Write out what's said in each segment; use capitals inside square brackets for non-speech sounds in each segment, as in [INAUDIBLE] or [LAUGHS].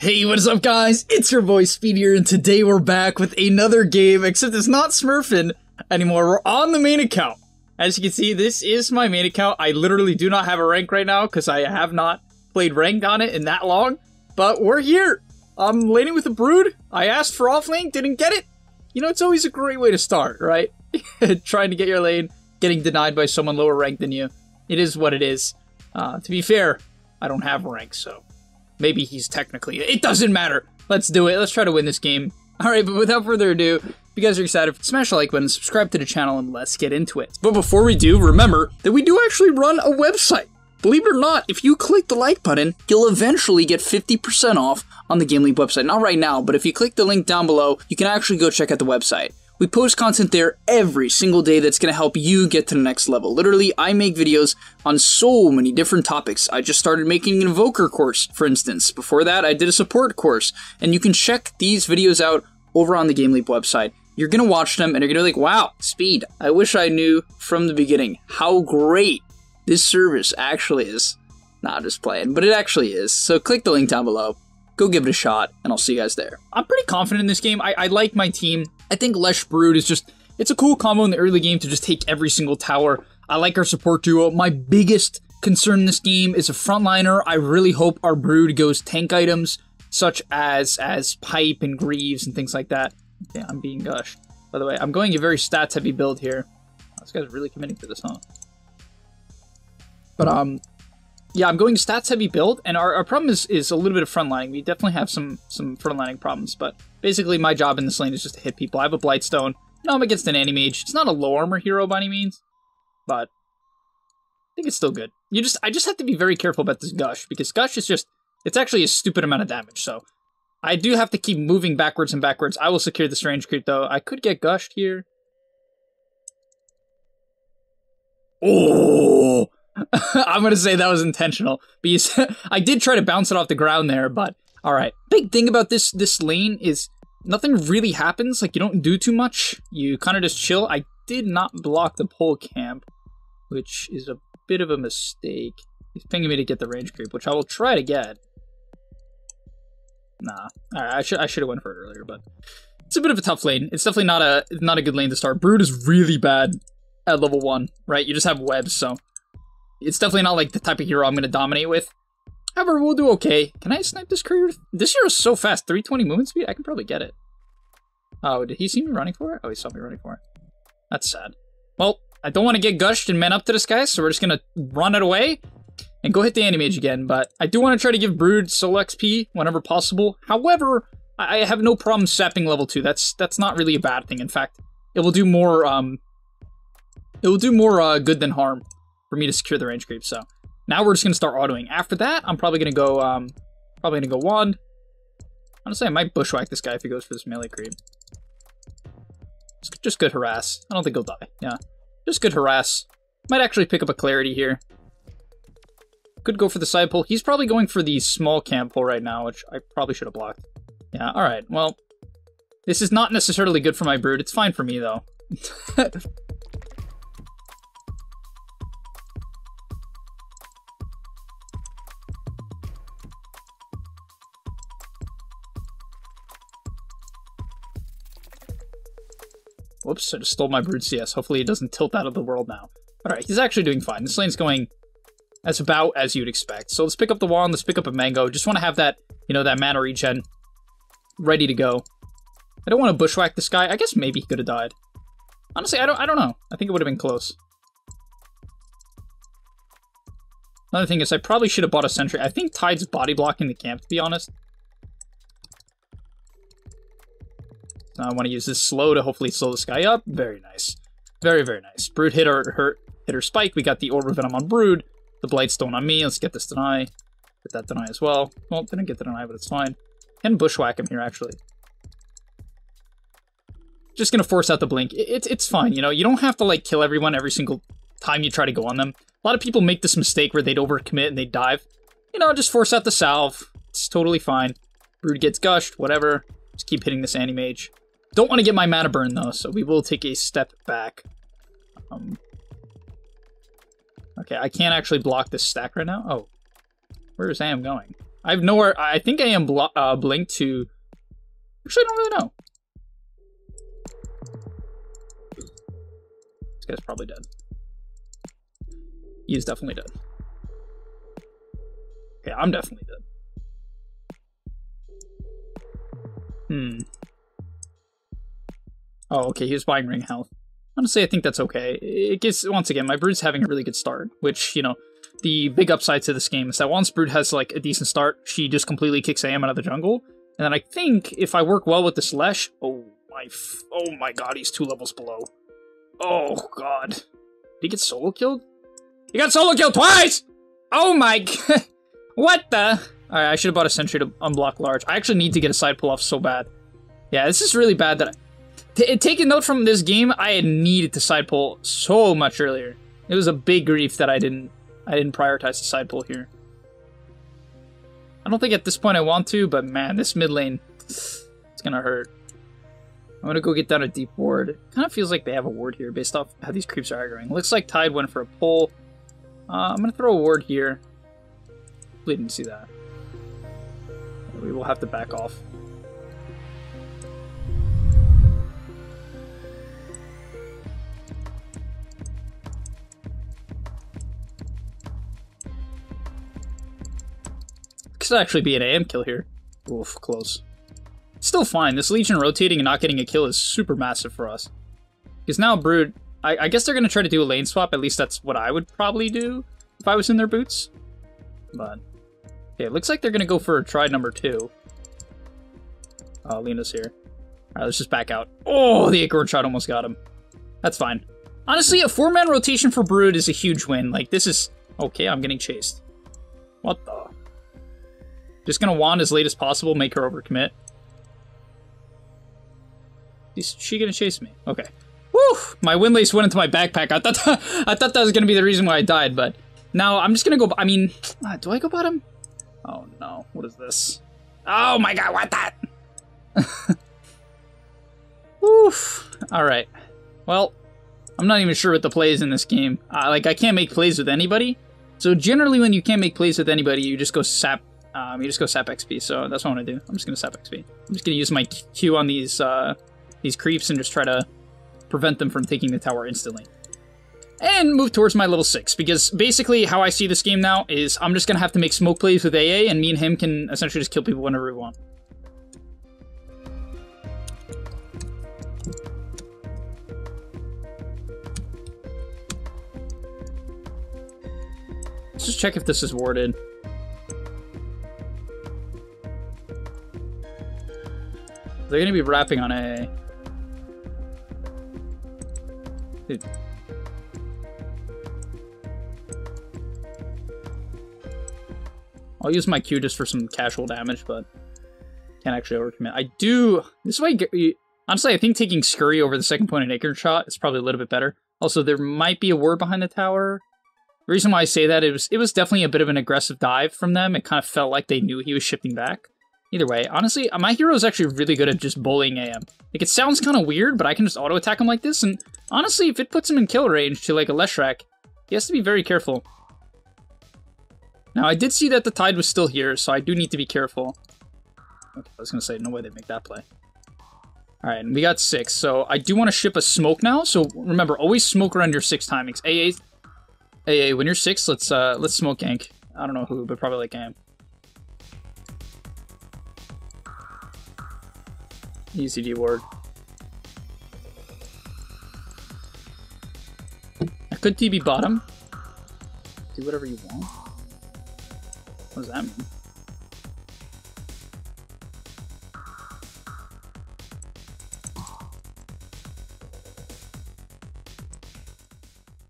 Hey, what is up, guys? It's your boy Speedier, and today we're back with another game, except it's not Smurfing anymore. We're on the main account. As you can see, this is my main account. I literally do not have a rank right now because I have not played ranked on it in that long, but we're here. I'm laning with a brood. I asked for off lane, didn't get it. You know, it's always a great way to start, right? [LAUGHS] Trying to get your lane, getting denied by someone lower ranked than you. It is what it is. Uh, to be fair, I don't have rank, so maybe he's technically. It doesn't matter. Let's do it. Let's try to win this game. [LAUGHS] All right, but without further ado, if you guys are excited, smash the like button, subscribe to the channel, and let's get into it. But before we do, remember that we do actually run a website. Believe it or not, if you click the like button, you'll eventually get 50% off on the GameLeap website. Not right now, but if you click the link down below, you can actually go check out the website. We post content there every single day that's going to help you get to the next level. Literally, I make videos on so many different topics. I just started making an Invoker course, for instance. Before that, I did a support course. And you can check these videos out over on the GameLeap website. You're going to watch them and you're going to be like, wow, speed. I wish I knew from the beginning how great this service actually is. Not just playing, but it actually is. So click the link down below go give it a shot, and I'll see you guys there. I'm pretty confident in this game. I, I like my team. I think Lesh Brood is just, it's a cool combo in the early game to just take every single tower. I like our support duo. My biggest concern in this game is a frontliner. I really hope our Brood goes tank items, such as as Pipe and Greaves and things like that. Yeah, I'm being gushed. By the way, I'm going a very stats heavy build here. This guy's really committing to this, huh? But um, yeah, I'm going stats heavy build, and our, our problem is, is a little bit of frontlining. We definitely have some some frontlining problems, but basically my job in this lane is just to hit people. I have a Blightstone. No, I'm against an Anti-Mage. It's not a low armor hero by any means, but I think it's still good. You just I just have to be very careful about this Gush, because Gush is just, it's actually a stupid amount of damage, so I do have to keep moving backwards and backwards. I will secure the Strange Creep, though. I could get Gushed here. Oh! [LAUGHS] I'm gonna say that was intentional because [LAUGHS] I did try to bounce it off the ground there, but all right. Big thing about this this lane is nothing really happens. Like you don't do too much. You kind of just chill. I did not block the pull camp, which is a bit of a mistake. He's pinging me to get the range creep, which I will try to get. Nah, all right. I should I should have went for it earlier, but it's a bit of a tough lane. It's definitely not a not a good lane to start. Brood is really bad at level one, right? You just have webs, so it's definitely not like the type of hero I'm going to dominate with. However, we'll do okay. Can I snipe this career? This hero is so fast. 320 movement speed? I can probably get it. Oh, did he see me running for it? Oh, he saw me running for it. That's sad. Well, I don't want to get gushed and man up to this guy, so we're just going to run it away and go hit the Anti-Mage again. But I do want to try to give Brood solo XP whenever possible. However, I have no problem sapping level 2. That's that's not really a bad thing. In fact, it will do more um it will do more uh, good than harm for me to secure the range creep. So now we're just gonna start autoing. After that, I'm probably gonna go um probably gonna go wand. Honestly, I might bushwhack this guy if he goes for this melee creep. Just, just good harass. I don't think he'll die. Yeah, just good harass. Might actually pick up a clarity here. Could go for the side pull. He's probably going for the small camp pull right now, which I probably should have blocked. Yeah, alright. Well, this is not necessarily good for my brood. It's fine for me, though. [LAUGHS] Whoops, I just stole my Brood CS. Hopefully it doesn't tilt out of the world now. Alright, he's actually doing fine. This lane's going as about as you'd expect. So let's pick up the wand, let's pick up a mango. Just want to have that, you know, that mana regen ready to go. I don't want to bushwhack this guy. I guess maybe he could have died. Honestly, I don't I don't know. I think it would have been close. Another thing is I probably should have bought a sentry. I think Tide's body blocking the camp, to be honest. Now I want to use this slow to hopefully slow this guy up. Very nice. Very, very nice. Brood hit our, her, hit her spike. We got the Orb of Venom on Brood. The Blightstone on me. Let's get this deny. Get that deny as well. Well, didn't get the deny, but it's fine. Can bushwhack him here, actually. Just gonna force out the blink. It's it's fine, you know. You don't have to like kill everyone every single time you try to go on them. A lot of people make this mistake where they'd overcommit and they dive. You know, just force out the salve. It's totally fine. Brood gets gushed, whatever. Just keep hitting this anti-mage. Don't want to get my mana burn though, so we will take a step back. Um, okay, I can't actually block this stack right now. Oh, where is Am going? I have nowhere. I think I am uh, blinked to. Actually, I don't really know. This guy's probably dead. He's definitely dead. Okay, I'm definitely dead. Hmm. Oh, okay, he was buying ring health. Honestly, I think that's okay. It gets, once again, my Brood's having a really good start, which, you know, the big upside to this game is that once Brood has, like, a decent start, she just completely kicks AM out of the jungle. And then I think if I work well with this Lesh, oh my, oh my god, he's two levels below. Oh god. Did he get solo killed? He got solo killed twice! Oh my [LAUGHS] what the? Alright, I should have bought a sentry to unblock large. I actually need to get a side pull off so bad. Yeah, this is really bad that I... T take a note from this game, I had needed to side pull so much earlier. It was a big grief that I didn't I didn't prioritize the side pull here. I don't think at this point I want to, but man, this mid lane, it's gonna hurt. I'm gonna go get down a deep ward. Kind of feels like they have a ward here based off how these creeps are aggroing. Looks like Tide went for a pull. Uh, I'm gonna throw a ward here. We didn't see that. We will have to back off. Actually be an AM kill here. Oof, close. Still fine. This Legion rotating and not getting a kill is super massive for us. Because now Brood, I, I guess they're going to try to do a lane swap. At least that's what I would probably do if I was in their boots. But, okay, it looks like they're going to go for a try number two. Oh, Lina's here. Alright, let's just back out. Oh, the Acorn shot almost got him. That's fine. Honestly, a four-man rotation for Brood is a huge win. Like, this is... Okay, I'm getting chased. What. Just gonna wand as late as possible, make her overcommit. Is she gonna chase me? Okay. Woo! My windlace went into my backpack. I thought [LAUGHS] I thought that was gonna be the reason why I died, but now I'm just gonna go. I mean, uh, [SNIFFS] do I go bottom? Oh no! What is this? Oh my god! What that? [LAUGHS] Oof. All right. Well, I'm not even sure what the play is in this game. Uh, like I can't make plays with anybody. So generally, when you can't make plays with anybody, you just go sap um, you just go sap XP, so that's what I'm gonna do. I'm just gonna sap XP. I'm just gonna use my Q on these uh, these creeps and just try to prevent them from taking the tower instantly. And move towards my level 6, because basically how I see this game now is I'm just gonna have to make smoke plays with AA, and me and him can essentially just kill people whenever we want. Let's just check if this is warded. They're gonna be rapping on A. Dude. I'll use my Q just for some casual damage, but can't actually overcommit. I do. This way, honestly, I think taking Scurry over the second point and Acorn shot is probably a little bit better. Also, there might be a ward behind the tower. The reason why I say that it was it was definitely a bit of an aggressive dive from them. It kind of felt like they knew he was shifting back. Either way, honestly, my hero is actually really good at just bullying AM. Like, it sounds kind of weird, but I can just auto-attack him like this, and honestly, if it puts him in kill range to, like, a Leshrac, he has to be very careful. Now, I did see that the Tide was still here, so I do need to be careful. Okay, I was gonna say, no way they make that play. Alright, and we got six, so I do want to ship a smoke now, so remember, always smoke around your six timings. AA, AA, when you're six, let's, uh, let's smoke gank. I don't know who, but probably like AM. ECG ward. I could TB bottom. Do whatever you want. What does that mean?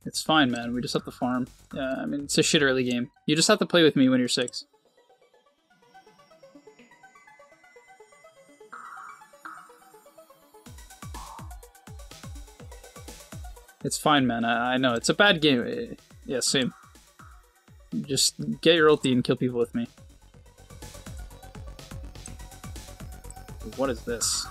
It's fine, man. We just have to farm. Yeah, I mean, it's a shit early game. You just have to play with me when you're six. It's fine, man. I, I know. It's a bad game. Eh, yeah, same. Just get your ulti and kill people with me. What is this?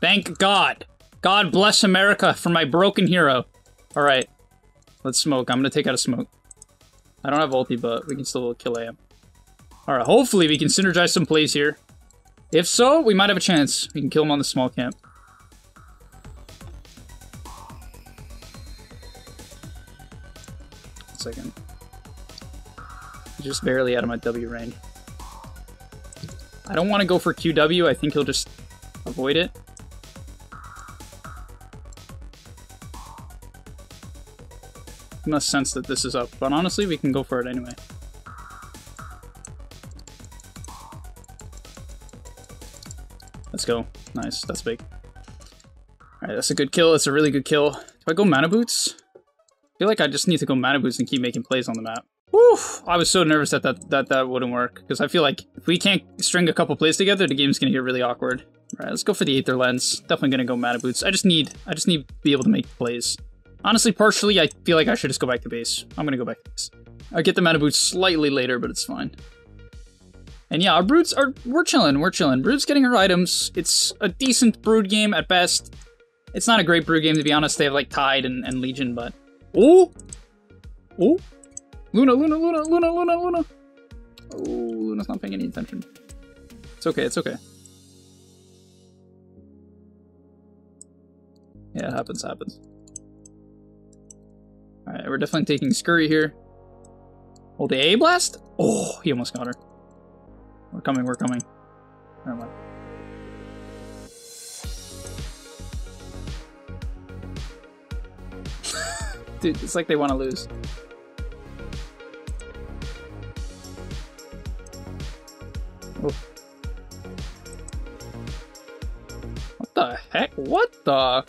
Thank God! God bless America for my broken hero. All right, let's smoke. I'm gonna take out a smoke. I don't have ulti, but we can still kill AM. All right, hopefully we can synergize some plays here. If so, we might have a chance. We can kill him on the small camp. Second. Just barely out of my W range. I don't want to go for QW. I think he'll just avoid it. Must sense that this is up, but honestly, we can go for it anyway. Let's. Nice, that's big. Alright, that's a good kill. That's a really good kill. Do I go mana boots? I feel like I just need to go mana boots and keep making plays on the map. Woo! I was so nervous that that, that, that wouldn't work. Because I feel like if we can't string a couple plays together, the game's gonna get really awkward. Alright, let's go for the Aether Lens. Definitely gonna go mana boots. I just need I just need to be able to make plays. Honestly, partially, I feel like I should just go back to base. I'm gonna go back to base. I get the mana boots slightly later, but it's fine. And yeah, our broods are we're chilling, we're chilling. Brood's getting her items. It's a decent brood game at best. It's not a great brood game to be honest. They have like Tide and, and Legion, but oh, oh, Luna, Luna, Luna, Luna, Luna, Luna. Oh, Luna's not paying any attention. It's okay, it's okay. Yeah, it happens, happens. Alright, we're definitely taking Scurry here. Oh, the A blast? Oh, he almost got her. We're coming, we're coming. Never mind. [LAUGHS] Dude, it's like they want to lose. What the heck? What the?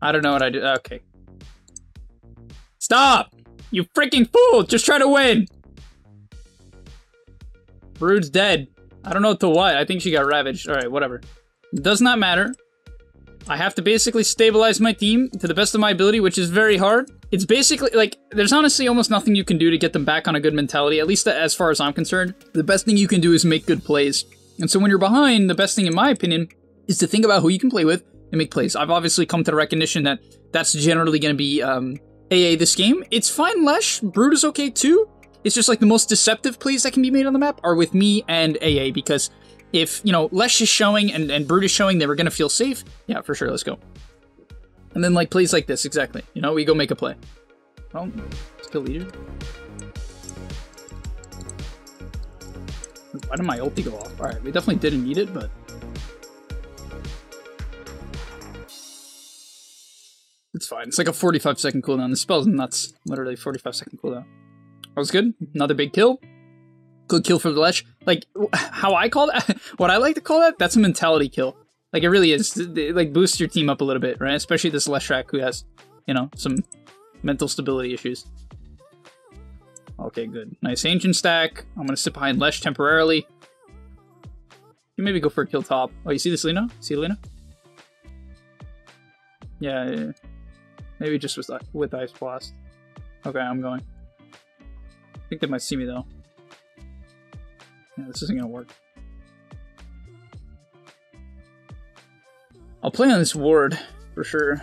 I don't know what I do. Okay. Stop! You freaking fool! Just try to win! Brood's dead. I don't know to what. I think she got ravaged. Alright, whatever. Does not matter. I have to basically stabilize my team to the best of my ability, which is very hard. It's basically, like, there's honestly almost nothing you can do to get them back on a good mentality, at least as far as I'm concerned. The best thing you can do is make good plays. And so when you're behind, the best thing, in my opinion, is to think about who you can play with and make plays. I've obviously come to the recognition that that's generally going to be um, AA this game. It's fine, Lesh. Brood is okay too. It's just like the most deceptive plays that can be made on the map are with me and AA because if, you know, Lesh is showing and, and Brood is showing they were going to feel safe, yeah, for sure, let's go. And then like plays like this, exactly. You know, we go make a play. Well, let's kill leader. Why did my ulti go off? Alright, we definitely didn't need it, but It's fine. It's like a 45 second cooldown. The spell's nuts. Literally 45 second cooldown. That was good. Another big kill. Good kill for the Lesh. Like, how I call that, [LAUGHS] what I like to call that, that's a mentality kill. Like, it really is. It, like, boosts your team up a little bit, right? Especially this Leshrac who has, you know, some mental stability issues. Okay, good. Nice ancient stack. I'm gonna sit behind Lesh temporarily. You maybe go for a kill top. Oh, you see this Lina? See Lina? Yeah, yeah, yeah. Maybe just with, with Ice Blast. Okay, I'm going. I think they might see me though. Yeah, this isn't gonna work. I'll play on this ward, for sure.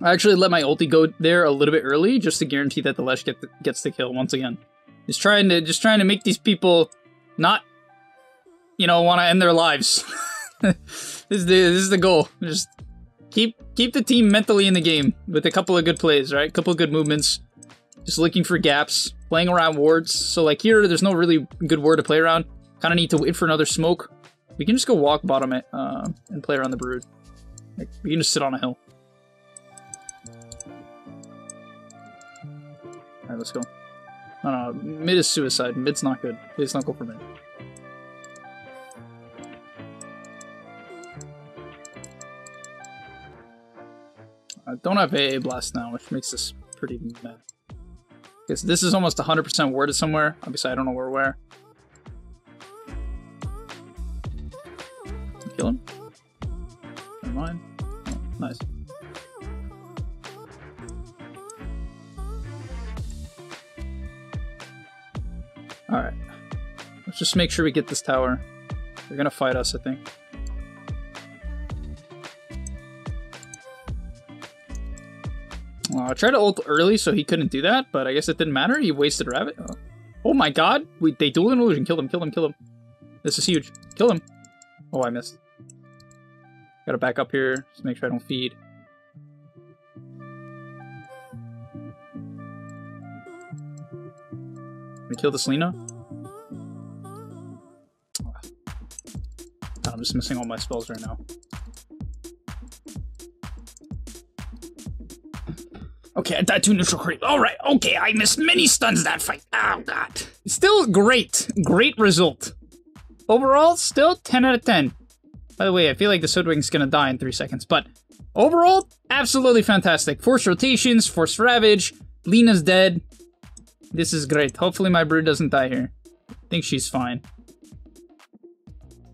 I actually let my ulti go there a little bit early, just to guarantee that the Lesh get the, gets the kill once again. Just trying to just trying to make these people not you know, want to end their lives. [LAUGHS] this, is the, this is the goal. Just keep keep the team mentally in the game with a couple of good plays, right? A couple of good movements. Just looking for gaps, playing around wards. So like here, there's no really good ward to play around. Kind of need to wait for another smoke. We can just go walk bottom it uh, and play around the brood. Like, we can just sit on a hill. Alright, let's go. No, no, mid is suicide. Mid's not good. Please don't go for mid. I don't have AA Blast now, which makes this pretty mad. Because this is almost 100% worded somewhere. Obviously, I don't know where where. Kill him? Never mind. Oh, nice. Alright. Let's just make sure we get this tower. They're gonna fight us, I think. I tried to ult early so he couldn't do that, but I guess it didn't matter. He wasted Rabbit. Oh, oh my god! We, they duel an illusion. Kill him, kill him, kill him. This is huge. Kill him. Oh, I missed. Gotta back up here. Just make sure I don't feed. We kill the Selena. Ah. I'm just missing all my spells right now. Okay, died to neutral creep. Alright, okay, I missed many stuns that fight. Oh god. Still great. Great result. Overall, still 10 out of 10. By the way, I feel like the Hoodwink's gonna die in 3 seconds, but overall, absolutely fantastic. Force rotations, force ravage, Lina's dead. This is great. Hopefully my brood doesn't die here. I think she's fine.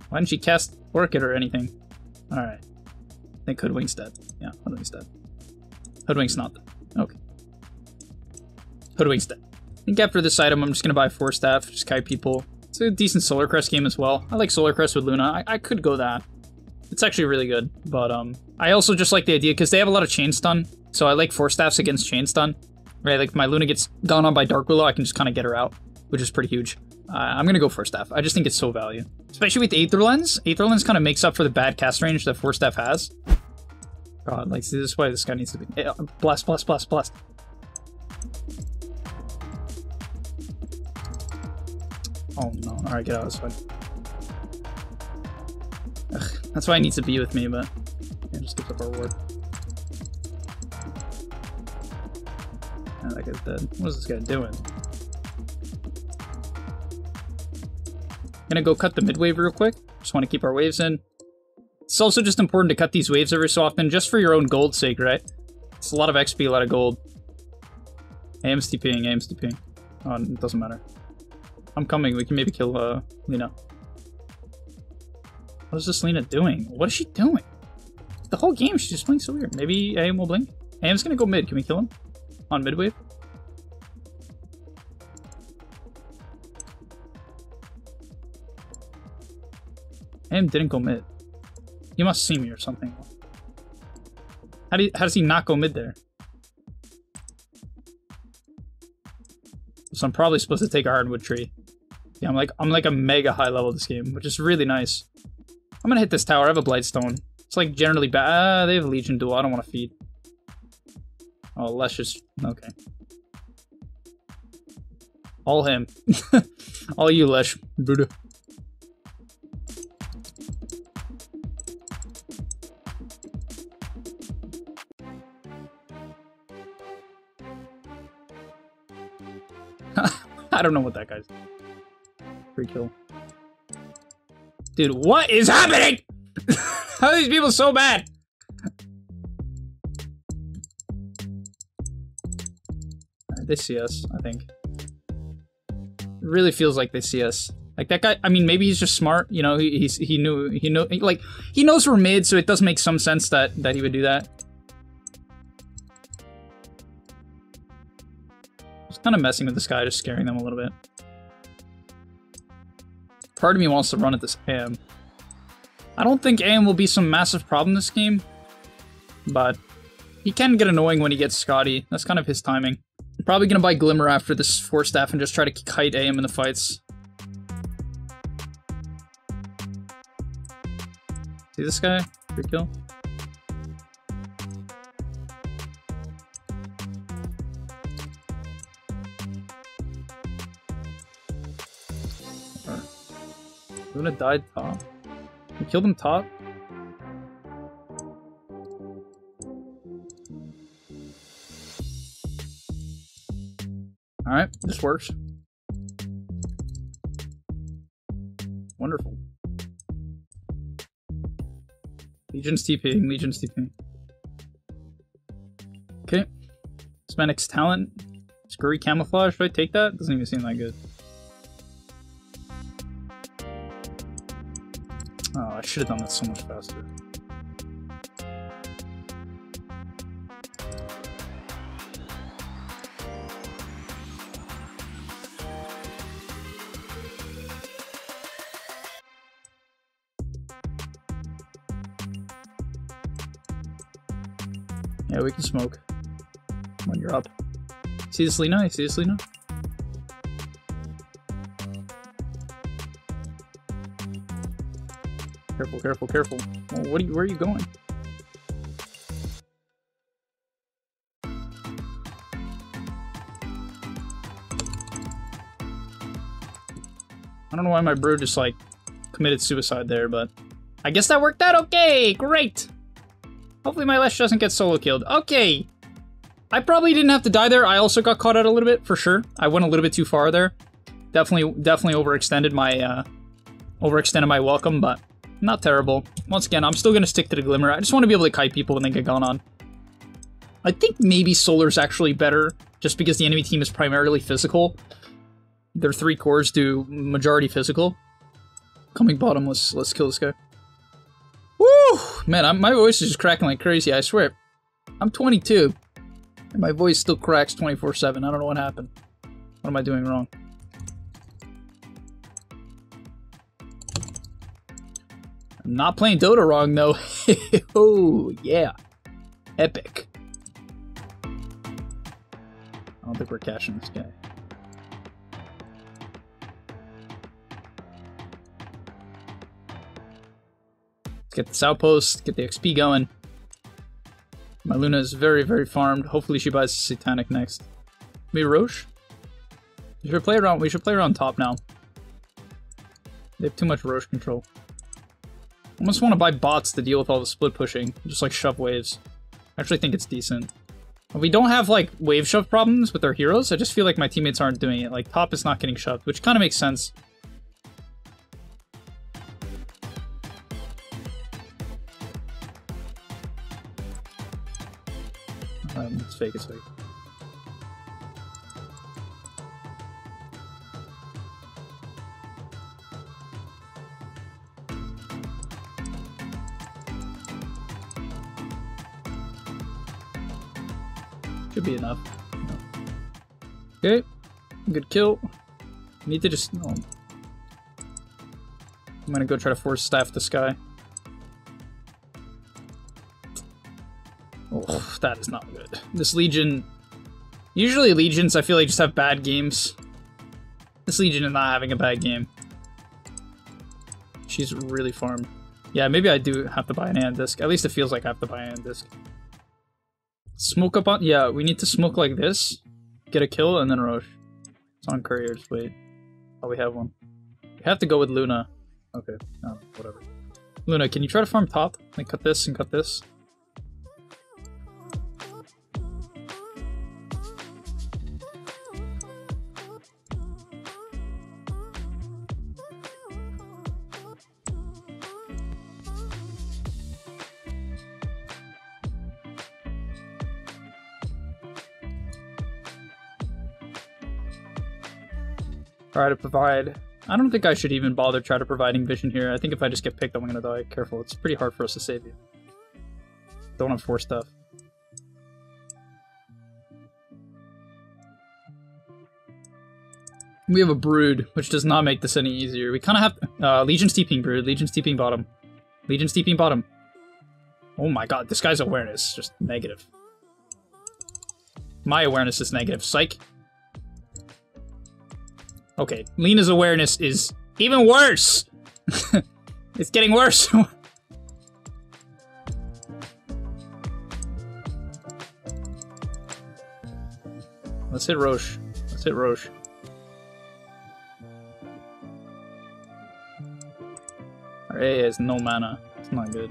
Why didn't she cast Orchid or anything? Alright. I think Hoodwink's dead. Yeah, Hoodwink's dead. Hoodwink's not dead. Okay. Hoodwink's dead. I think after this item, I'm just gonna buy Force Staff, just kite people. It's a decent Solar Crest game as well. I like Solar Crest with Luna. I, I could go that. It's actually really good, but um, I also just like the idea because they have a lot of chain stun, so I like Force Staffs against chain stun. Right, like my Luna gets gone on by Dark Willow, I can just kind of get her out, which is pretty huge. Uh, I'm gonna go Force Staff. I just think it's so value. Especially with Aether Lens. Aether Lens kind of makes up for the bad cast range that Force Staff has. God, like, this is why this guy needs to be... Eh, blast, blast, blast, blast. Oh no, alright, get out of this way. Ugh, that's why he needs to be with me, but... Yeah, just gives up our ward. That guy's dead. What is this guy doing? Gonna go cut the mid wave real quick. Just want to keep our waves in. It's also just important to cut these waves every so often, just for your own gold sake, right? It's a lot of XP, a lot of gold. AM's TPing. Oh, it doesn't matter. I'm coming, we can maybe kill uh, Lina. What is this Lina doing? What is she doing? The whole game, she's just playing so weird. Maybe AM will blink? AM's gonna go mid, can we kill him? On mid wave? AM didn't go mid. He must see me or something. How, do you, how does he not go mid there? So I'm probably supposed to take a hardwood tree. Yeah, I'm like I'm like a mega high level this game, which is really nice. I'm gonna hit this tower. I have a Blightstone. It's like generally bad. Uh, they have a Legion Duel. I don't want to feed. Oh, let's just okay. All him. [LAUGHS] All you, Lesh. Buddha. [LAUGHS] I don't know what that guy's. Free kill. Dude, what is happening? [LAUGHS] How are these people so bad? They see us, I think. It really feels like they see us. Like that guy, I mean, maybe he's just smart, you know, he, he knew, he know, like, he knows we're mid, so it does make some sense that, that he would do that. Kind of messing with this guy, just scaring them a little bit. Part of me wants to run at this AM. I don't think AM will be some massive problem this game, but he can get annoying when he gets Skadi. That's kind of his timing. I'm probably gonna buy Glimmer after this Force Staff and just try to kite AM in the fights. See this guy? Free kill? Luna died top. We killed him top. Alright, this works. Wonderful. Legion's TP, Legion's TP. Okay. Spanix talent. Scurry camouflage, should I take that? Doesn't even seem that good. should have done that so much faster. Yeah, we can smoke. When you're up. See this Lina? You see this Lina? Careful, careful, careful. What are you, where are you going? I don't know why my brew just like committed suicide there, but I guess that worked out okay. Great. Hopefully my Lesh doesn't get solo killed. Okay. I probably didn't have to die there. I also got caught out a little bit for sure. I went a little bit too far there. Definitely, definitely overextended my, uh, overextended my welcome, but not terrible. Once again, I'm still gonna stick to the Glimmer. I just want to be able to kite people when they get gone on. I think maybe Solar's actually better, just because the enemy team is primarily physical. Their three cores do majority physical. Coming bottom, let's, let's kill this guy. Woo! Man, I'm, my voice is just cracking like crazy, I swear. I'm 22, and my voice still cracks 24-7. I don't know what happened. What am I doing wrong? I'm not playing Dota wrong, though. [LAUGHS] oh, yeah. Epic. I don't think we're cashing this guy. Let's get this outpost, get the XP going. My Luna is very, very farmed. Hopefully she buys Satanic next. Maybe Rosh? We should play around we should play around top now. They have too much Rosh control. I almost want to buy bots to deal with all the split pushing. Just like shove waves. I actually think it's decent. We don't have like wave shove problems with our heroes. I just feel like my teammates aren't doing it. Like top is not getting shoved, which kind of makes sense. Um, it's fake, it's fake. Should be enough. Okay, good kill. Need to just. Oh. I'm gonna go try to force staff this guy. Oh, that is not good. This Legion... Usually Legions, I feel like, just have bad games. This Legion is not having a bad game. She's really farmed. Yeah, maybe I do have to buy an Aeon Disc. At least it feels like I have to buy an Aeon Disc. Smoke up on... Yeah, we need to smoke like this. Get a kill, and then Rosh. It's on couriers. Wait. Oh, we have one. We have to go with Luna. Okay. Oh, whatever. Luna, can you try to farm top? Like, cut this and cut this? Try to provide... I don't think I should even bother try to providing vision here. I think if I just get picked, I'm gonna die. Careful, it's pretty hard for us to save you. Don't have four stuff. We have a Brood, which does not make this any easier. We kind of have... Uh, Legion Steeping Brood, Legion Steeping Bottom. Legion Steeping Bottom. Oh my god, this guy's awareness just negative. My awareness is negative. Psych. Okay, Lina's awareness is even worse! [LAUGHS] it's getting worse! [LAUGHS] Let's hit Rosh. Let's hit Rosh. Our A has no mana. It's not good.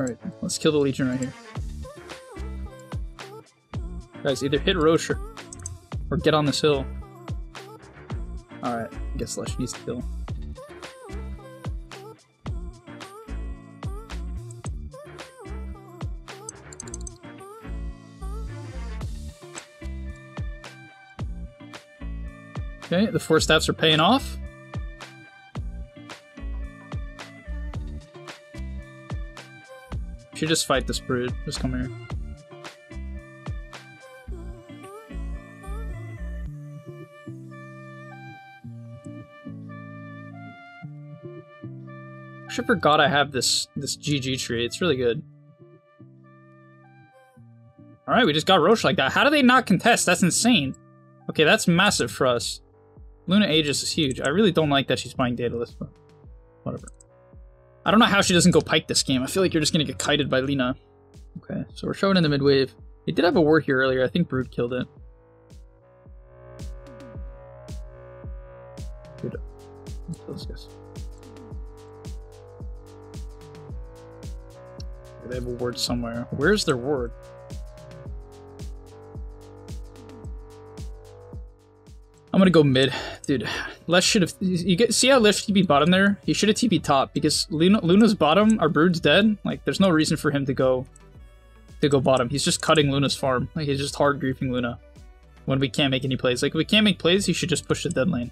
Alright, let's kill the Legion right here. Guys, either hit Rosh or, or get on this hill. Alright, I guess Lesh needs to kill. Okay, the force staffs are paying off. Should just fight this brood. Just come here. Actually forgot I have this this GG tree. It's really good. Alright, we just got Rosh like that. How do they not contest? That's insane. Okay, that's massive for us. Luna Aegis is huge. I really don't like that she's buying Daedalus, but whatever. I don't know how she doesn't go Pike this game. I feel like you're just gonna get kited by Lina. Okay, so we're showing in the mid wave. They did have a ward here earlier. I think Brood killed it. Good. Let's guys. They have a ward somewhere. Where's their ward? I'm gonna go mid, dude. Les should have. You get see how Les TP bottom there? He should have TP top because Luna, Luna's bottom. Our Brood's dead. Like, there's no reason for him to go to go bottom. He's just cutting Luna's farm. Like, he's just hard griefing Luna when we can't make any plays. Like, if we can't make plays, he should just push the dead lane.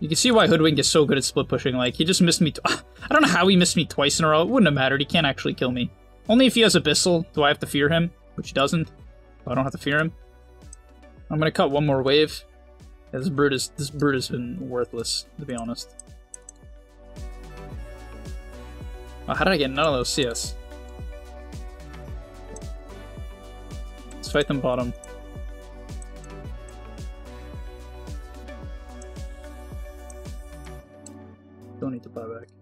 You can see why Hoodwink is so good at split pushing. Like, he just missed me. [LAUGHS] I don't know how he missed me twice in a row. It wouldn't have mattered. He can't actually kill me. Only if he has Abyssal do I have to fear him, which he doesn't. I don't have to fear him. I'm gonna cut one more wave. Yeah, this brute is this brute has been worthless, to be honest. Oh, how did I get none of those CS? Let's fight them bottom. Need to buy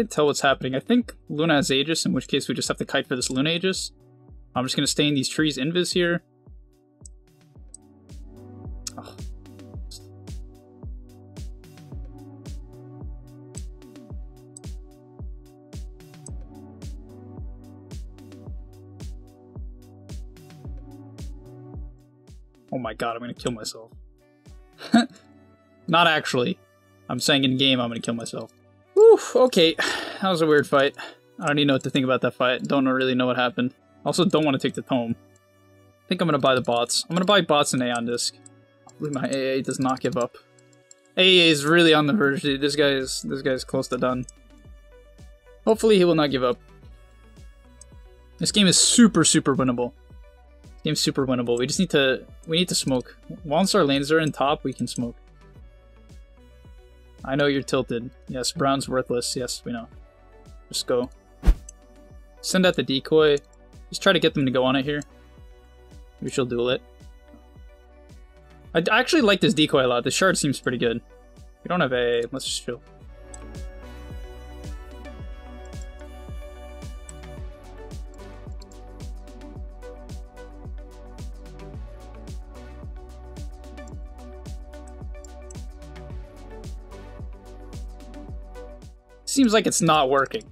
Can't tell what's happening. I think Luna has Aegis, in which case we just have to kite for this Luna Aegis. I'm just gonna stay in these trees invis here. Oh. oh my god, I'm gonna kill myself. [LAUGHS] Not actually. I'm saying in game I'm gonna kill myself. Whew, okay. [SIGHS] That was a weird fight. I don't even know what to think about that fight. Don't really know what happened. Also, don't want to take the tome. I think I'm going to buy the bots. I'm going to buy bots and Aeon Disc. Hopefully my AA does not give up. AA is really on the verge, dude. This guy is, this guy is close to done. Hopefully he will not give up. This game is super, super winnable. This game's super winnable. We just need to, we need to smoke. Once our lanes are in top, we can smoke. I know you're tilted. Yes, Brown's worthless. Yes, we know. Just go. Send out the decoy. Just try to get them to go on it here. We shall duel it. I actually like this decoy a lot. The shard seems pretty good. We don't have a... Let's just chill. Seems like it's not working.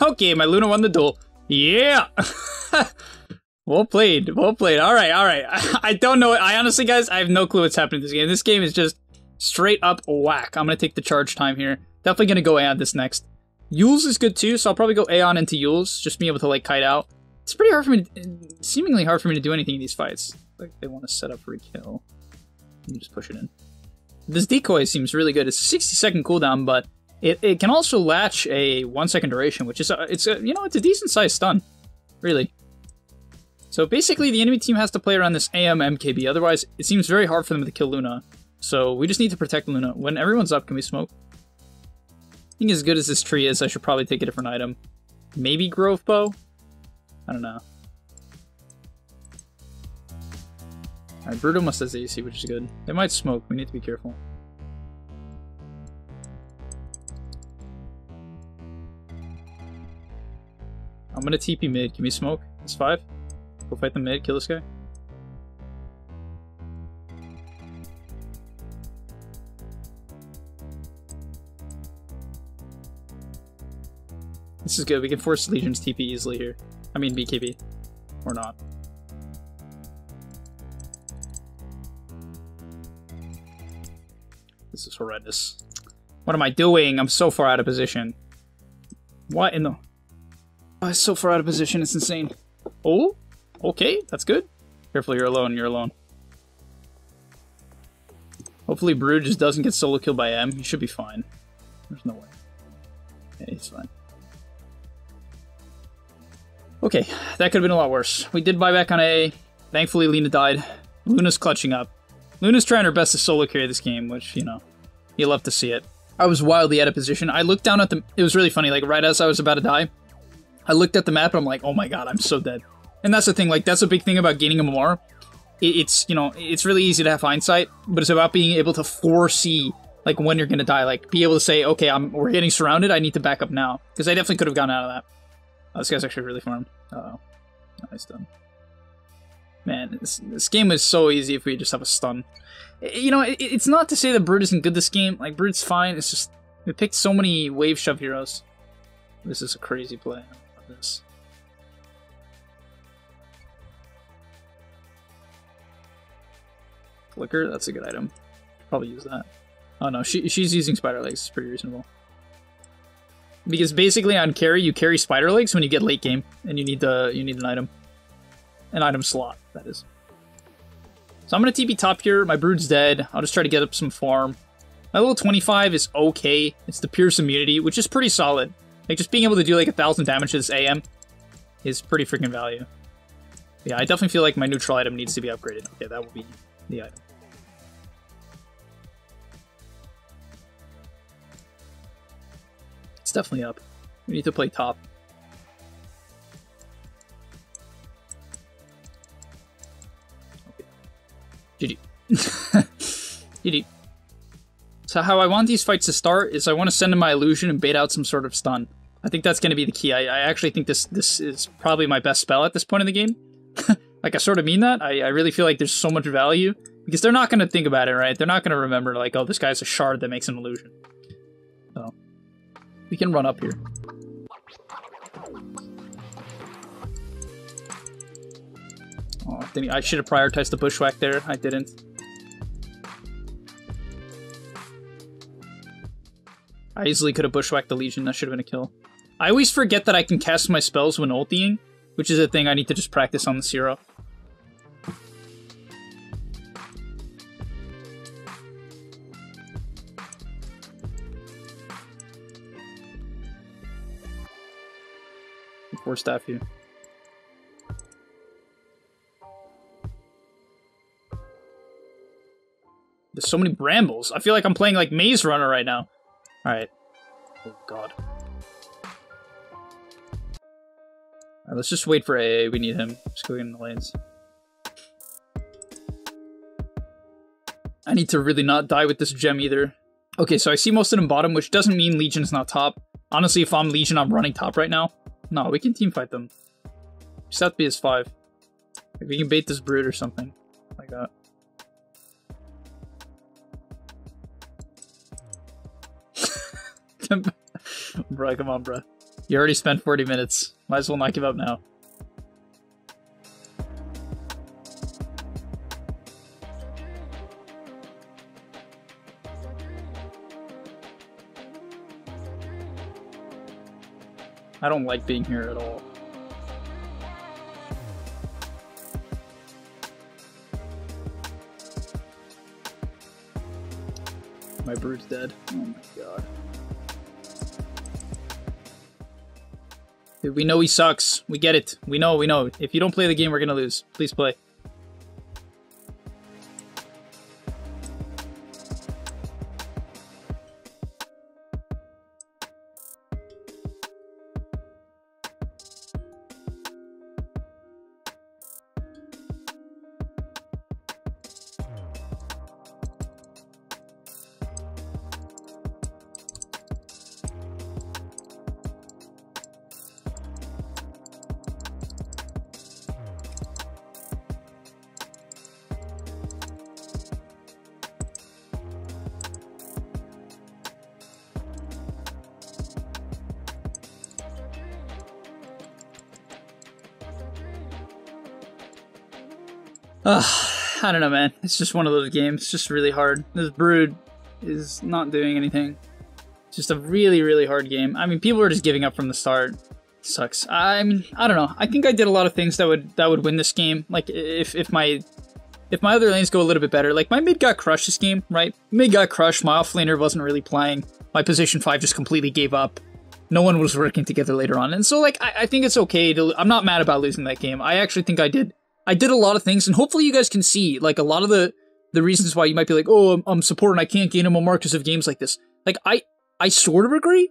Okay, my Luna won the duel. Yeah! [LAUGHS] well played, well played. Alright, alright. [LAUGHS] I don't know. I honestly, guys, I have no clue what's happening in this game. This game is just straight up whack. I'm gonna take the charge time here. Definitely gonna go Aeon this next. Euls is good too, so I'll probably go Aeon into Euls, just being able to like kite out. It's pretty hard for me, to, seemingly hard for me to do anything in these fights. Like they want to set up for a kill. You just push it in. This decoy seems really good. It's 60 second cooldown, but it, it can also latch a one second duration, which is a, it's a you know it's a decent sized stun, really. So basically, the enemy team has to play around this AM MKB. Otherwise, it seems very hard for them to kill Luna. So we just need to protect Luna. When everyone's up, can we smoke? I think as good as this tree is, I should probably take a different item. Maybe Grove Bow? I don't know. Alright, Bruto must have AC, which is good. They might smoke, we need to be careful. I'm gonna TP mid. Can we smoke? It's five. Go fight the mid, kill this guy. This is good. We can force Legion's TP easily here. I mean BKB. Or not. This is horrendous. What am I doing? I'm so far out of position. What in the... Oh, I'm so far out of position, it's insane. Oh, okay, that's good. Careful, you're alone, you're alone. Hopefully Brood just doesn't get solo killed by M. He should be fine. There's no way. Yeah, he's fine. Okay, that could have been a lot worse. We did buy back on A. Thankfully, Lina died. Luna's clutching up. Luna's trying her best to solo carry this game, which, you know, you love to see it. I was wildly out of position. I looked down at the... It was really funny, like, right as I was about to die, I looked at the map and I'm like, oh my god, I'm so dead. And that's the thing, like, that's a big thing about gaining a MMR. It's, you know, it's really easy to have hindsight, but it's about being able to foresee, like, when you're gonna die. Like, be able to say, okay, I'm, we're getting surrounded, I need to back up now. Because I definitely could have gotten out of that. Oh, this guy's actually really farmed. Uh oh Nice done. Man, this, this game is so easy if we just have a stun. You know, it, it's not to say that Brood isn't good this game. Like, Brood's fine. It's just, we picked so many wave shove heroes. This is a crazy play. This. Flicker, that's a good item. Probably use that. Oh no, she, she's using spider legs. It's pretty reasonable. Because basically on carry, you carry spider legs when you get late game, and you need the you need an item, an item slot. That is. So I'm gonna TP top here. My brood's dead. I'll just try to get up some farm. My level 25 is okay. It's the Pierce immunity, which is pretty solid. Like just being able to do like a thousand damage to this AM is pretty freaking value. Yeah, I definitely feel like my neutral item needs to be upgraded. Okay, that will be the item. It's definitely up. We need to play top. Okay. GG. GG. [LAUGHS] So how I want these fights to start is I want to send in my illusion and bait out some sort of stun. I think that's going to be the key. I, I, actually think this this is probably my best spell at this point in the game. [LAUGHS] like I sort of mean that. I, I really feel like there's so much value because they're not going to think about it, right? They're not going to remember like, oh, this guy's a shard that makes an illusion. So we can run up here. Oh, I should have prioritized the bushwhack there. I didn't. I easily could have bushwhacked the Legion. That should have been a kill. I always forget that I can cast my spells when ulting, which is a thing I need to just practice on the Zero. Force staff here. There's so many brambles. I feel like I'm playing like Maze Runner right now. Alright. Oh god. Alright, let's just wait for AA. We need him. Just go in the lanes. I need to really not die with this gem either. Okay, so I see most of them bottom, which doesn't mean Legion's not top. Honestly, if I'm Legion, I'm running top right now. No, we can team fight them. Just have to be as five. Like we can bait this brood or something like that. [LAUGHS] bro, come on, bro. You already spent 40 minutes. Might as well not give up now. I don't like being here at all. My brood's dead. Oh my god. We know he sucks. We get it. We know, we know. If you don't play the game, we're gonna lose. Please play. Ugh, I don't know, man. It's just one of those games. It's just really hard. This Brood is not doing anything. It's Just a really, really hard game. I mean, people are just giving up from the start. Sucks. I mean, I don't know. I think I did a lot of things that would that would win this game. Like if if my if my other lanes go a little bit better. Like my mid got crushed this game, right? Mid got crushed. My off laner wasn't really playing. My position five just completely gave up. No one was working together later on, and so like I, I think it's okay to. I'm not mad about losing that game. I actually think I did. I did a lot of things, and hopefully you guys can see like a lot of the the reasons why you might be like, oh, I'm, I'm supporting. I can't gain a Marcus of games like this. Like I I sort of agree,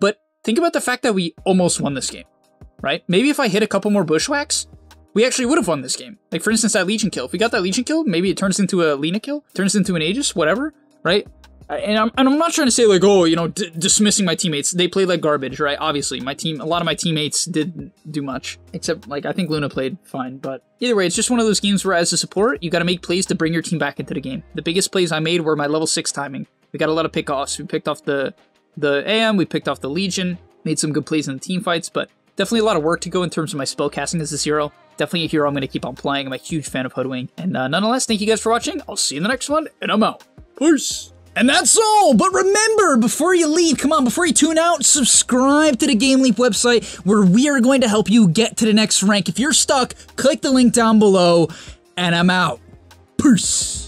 but think about the fact that we almost won this game, right? Maybe if I hit a couple more bushwhacks, we actually would have won this game. Like for instance, that Legion kill. If we got that Legion kill, maybe it turns into a Lina kill, turns into an Aegis, whatever, right? And I'm, and I'm not trying to say like, oh, you know, dismissing my teammates. They played like garbage, right? Obviously, my team, a lot of my teammates didn't do much, except like I think Luna played fine. But either way, it's just one of those games where as a support, you got to make plays to bring your team back into the game. The biggest plays I made were my level six timing. We got a lot of pickoffs. We picked off the the AM, we picked off the Legion, made some good plays in the team fights, but definitely a lot of work to go in terms of my spell casting as a hero. Definitely a hero I'm going to keep on playing. I'm a huge fan of Hoodwink. And uh, nonetheless, thank you guys for watching. I'll see you in the next one, and I'm out. Peace. And that's all. But remember, before you leave, come on, before you tune out, subscribe to the GameLeap website where we are going to help you get to the next rank. If you're stuck, click the link down below, and I'm out. Peace.